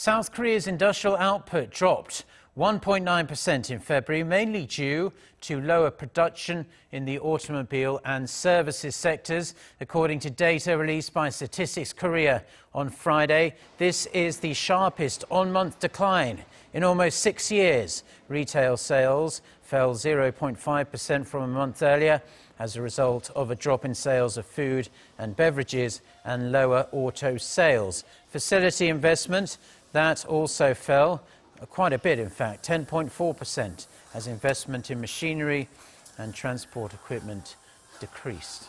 South Korea's industrial output dropped 1.9% in February, mainly due to lower production in the automobile and services sectors, according to data released by Statistics Korea on Friday. This is the sharpest on-month decline in almost six years. Retail sales fell 0.5% from a month earlier as a result of a drop in sales of food and beverages and lower auto sales. Facility investment, that also fell uh, quite a bit, in fact, 10.4%, as investment in machinery and transport equipment decreased.